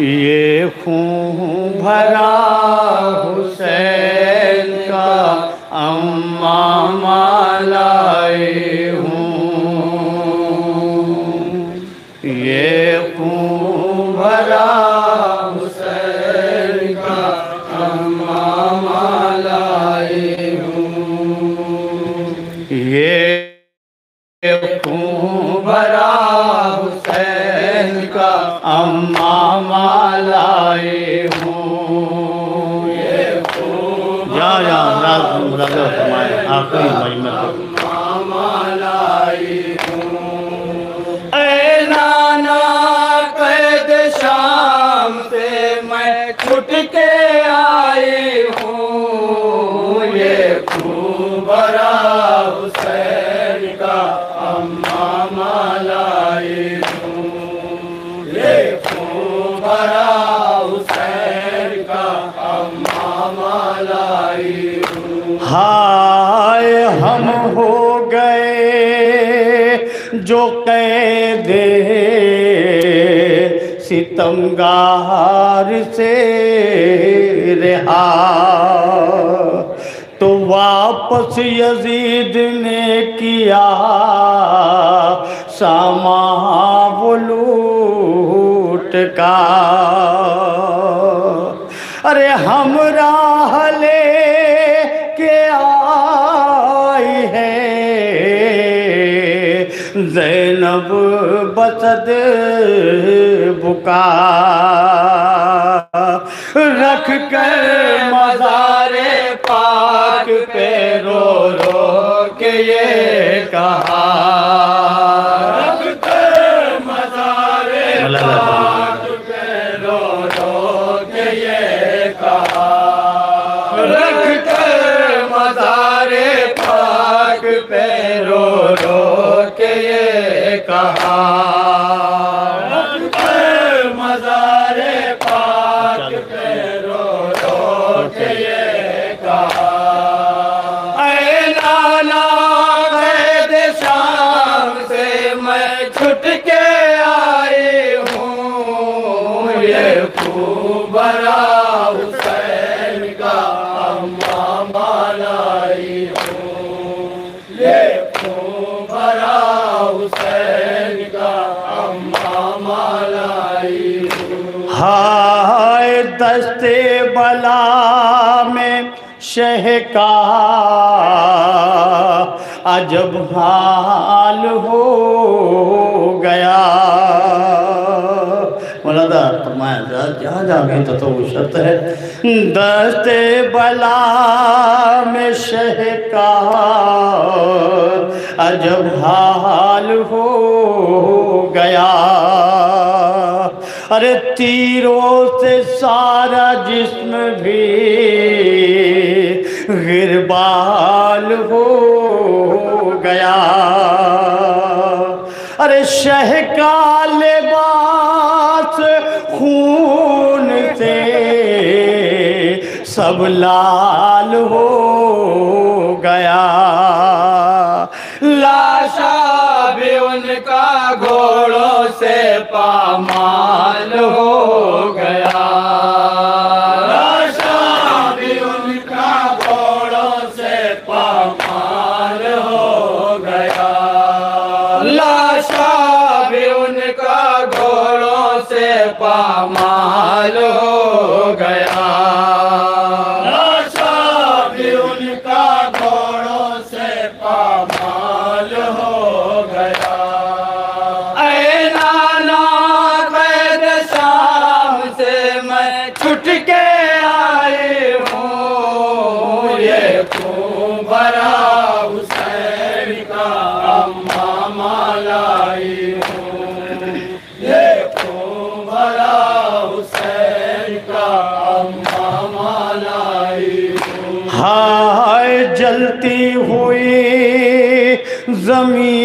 ये खून भरा हुसैन का अम्मा मालाए हूँ। ये भरा अम्मा हूँ। ये भरा का अम्मा आखिरी मजमे हूँ शाम से मैं छुट के आई हूँ। ये हुसैन का अम्मा हूँ। ये खून भरा हुसैन का अम्मा मालाए हूँ। हाय जो कैदे सितमगार से रहा तो वापस यजीद ने किया सामा लूट का। अरे बसद बुका रख कर मजारे पाक पे रो रो के ये कहा कहा बला में शह का अजब हाल हो गया। फरमाया जा जहाँ जाके तो तो शर्त है। दस्ते बला में शह का अजब हाल हो गया। अरे तीरों से सारा जिस्म भी गिरबाल हो गया। अरे शह का लिबास खून से सब लाल हो गया। लाशा भी उनका घोड़ों से पामाल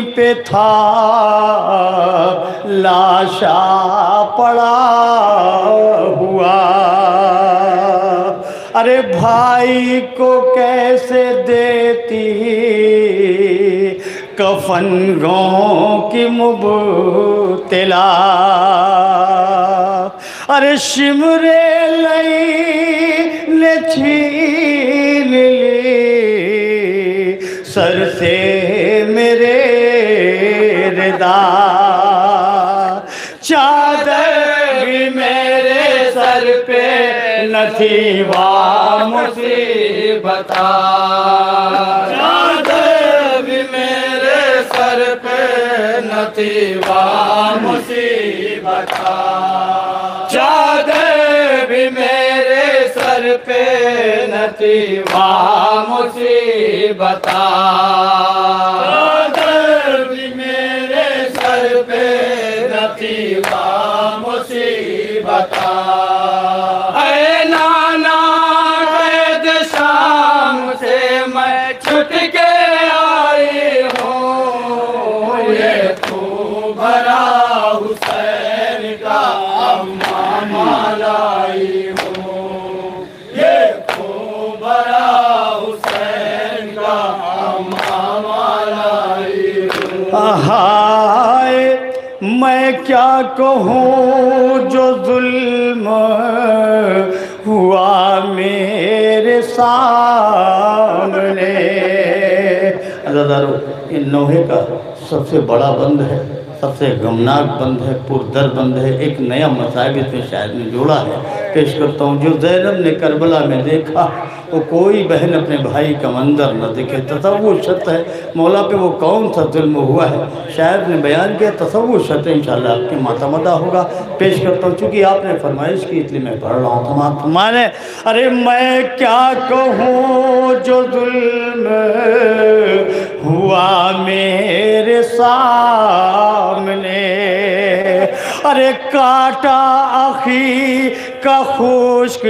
पे था, लाशा पड़ा हुआ। अरे भाई को कैसे देती? कफन गौ की मुबतला। अरे शिमरे लई ने छीन ली। सर से रिदा चादर भी मेरे सर पे न थी वाह चादर भी मेरे सर पे नथी वाह मुसीबता। चादर भी मेरे सर पे नथी वाह मुसीबता। कहूँ जो जुल्म हुआ मेरे सामने। अदादारो ये नोहे का सबसे बड़ा बंद है, सबसे गमनाक बंद है, पुरदर बंद है, एक नया मसाइब इसमें शायद में जोड़ा है। पेश करता हूँ, जो जैनब ने करबला में देखा वो कोई बहन अपने भाई का मंदर न दिखे। तसवुर शत है। मौला पे वो कौन सा जुल्म हुआ है? शायद ने बयान किया तसवुर शत इंशाल्लाह आपके माता मदा होगा। पेश करता हूँ, चूँकि आपने फरमाइश की, इसलिए मैं पढ़ रहा हूँ। तमाम फरमाने अरे मैं क्या कहूँ, जो जुल्म हुआ मेरे सामने? अरे काटा आखी का खुश्क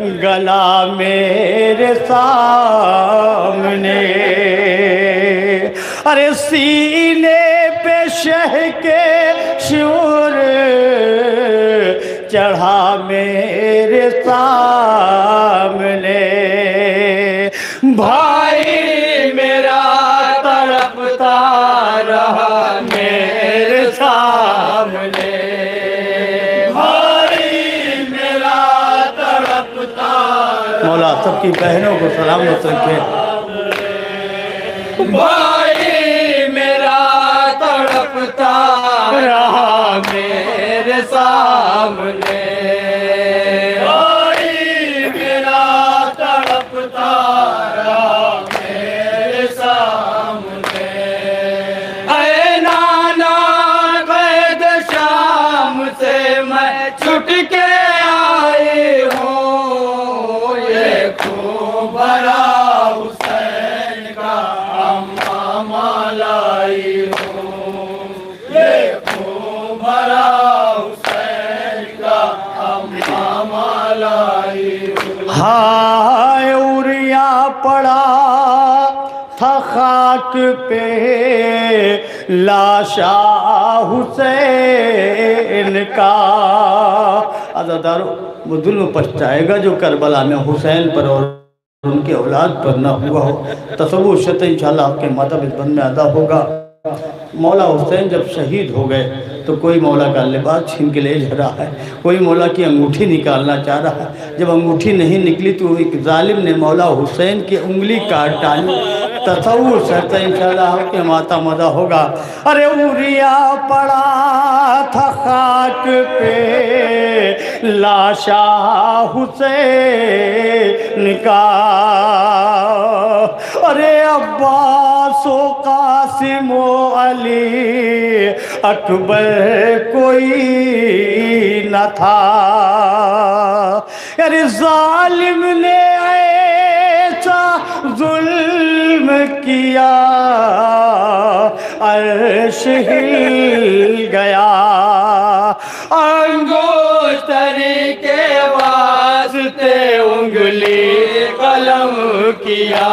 गला मेरे सामने। अरे सीने पे शह के शूर चढ़ा मेरे सामने। सबकी बहनों को सलामत रखे। भाई मेरा तड़पता रहा मेरे सामने। हाय उरिया पड़ा था खाक पे, लाशा हुसैन का। अदादार वो जुल्म पछताएगा जो करबला में हुसैन पर और उनके औलाद पर न हुआ हो। तसवुर शत इंशाल्लाह आपके माता बचपन में अदा होगा। मौला हुसैन जब शहीद हो गए तो कोई मौला का लिबास छीन के ले जा रहा है, कोई मौला की अंगूठी निकालना चाह रहा है। जब अंगूठी नहीं निकली तो एक जालिम ने मौला हुसैन की उंगली काट डाली। तसवुर शत इंशाल्लाह आपके माता मदा होगा। अरे उरिया पड़ा था खाक पे, लाशा हुसैन का। अरे अब्बास, कासिम, अली अकबर कोई न था। अरे जालिम ने ऐसा जुल्म किया, अर्श हिल गया। अंगूठरी के वास्ते उंगली कलम किया।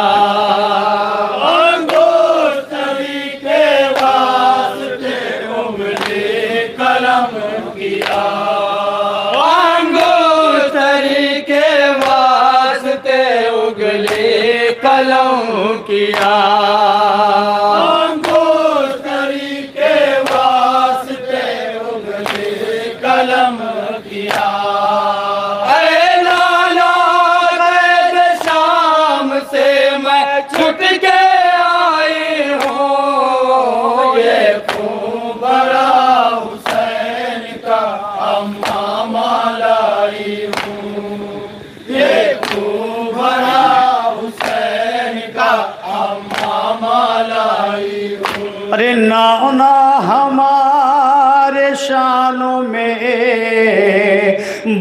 अरे तो ना ना हमारे शानों में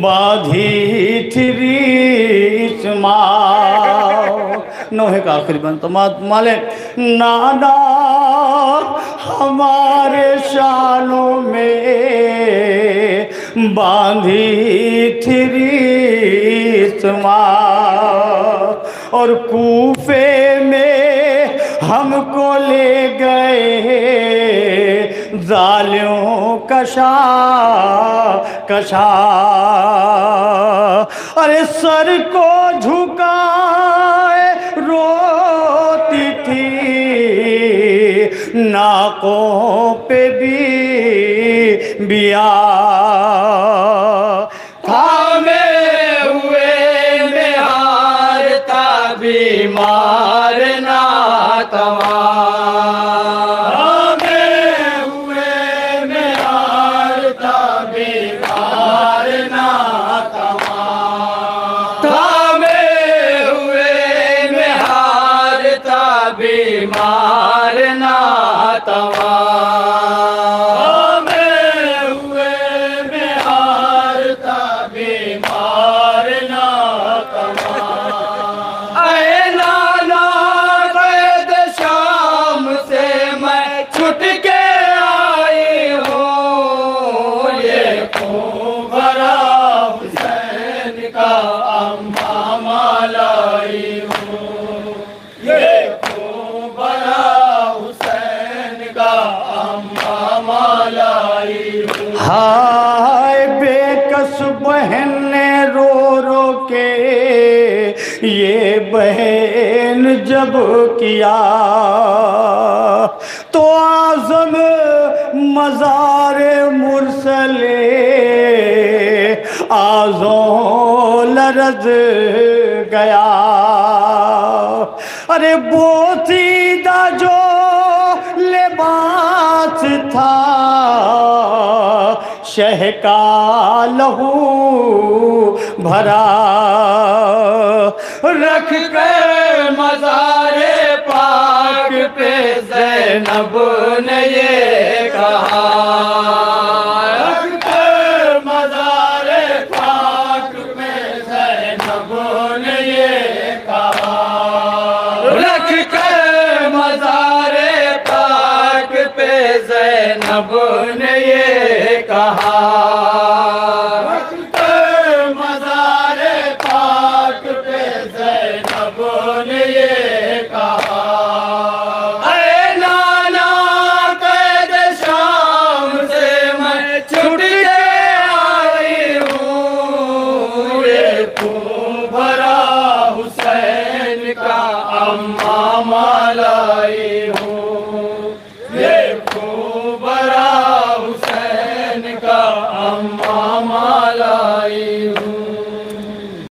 बाधी थ्रीच नोहे का आखिरी बनता माले नाना हमारे शानों में बांधी थ्रीच और कूफे वालों कशा कशा। अरे सर को झुकाए रोती थी नाकों पे भी बिया। करना तवा बहन जब किया तो आज़म मजार मुरसले आजो लरज गया। अरे बोसीदा जो लिबास था शह का लहू भरा रख कर मज़ारे पाक पे ज़ैनब ने ये